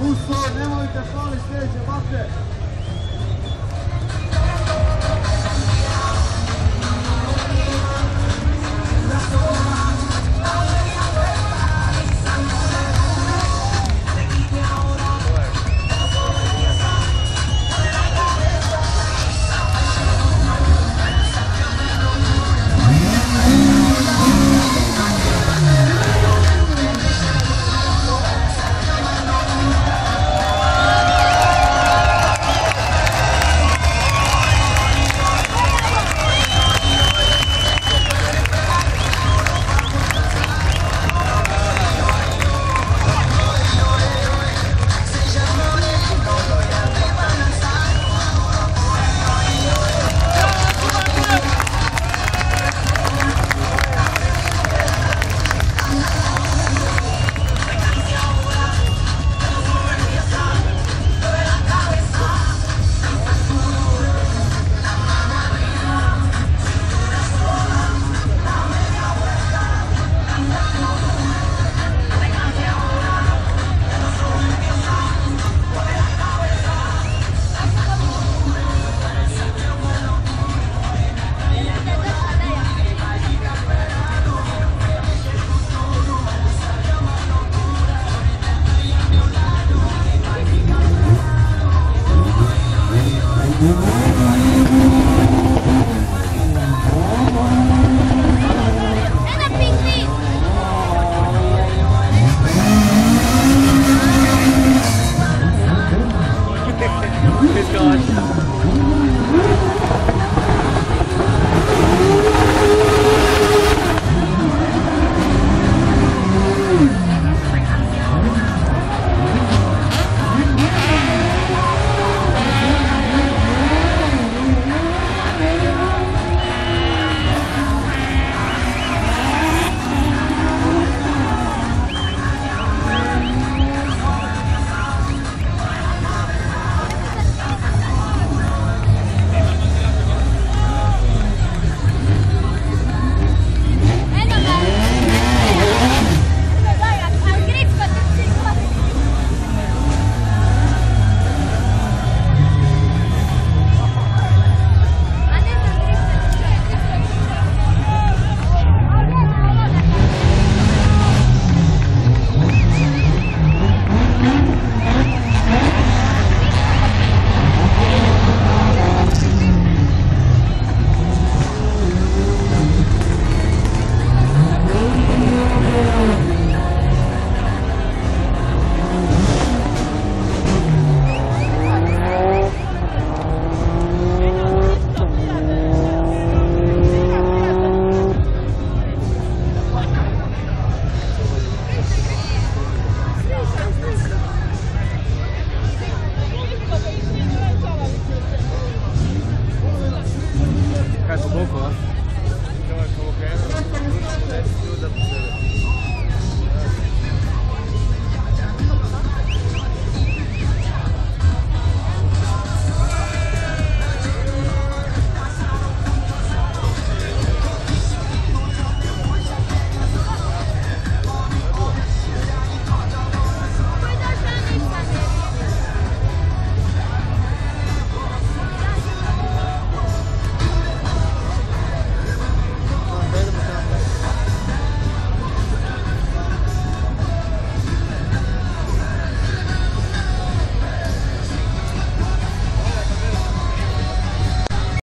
Uso, nemojte pali sljedeće, bate!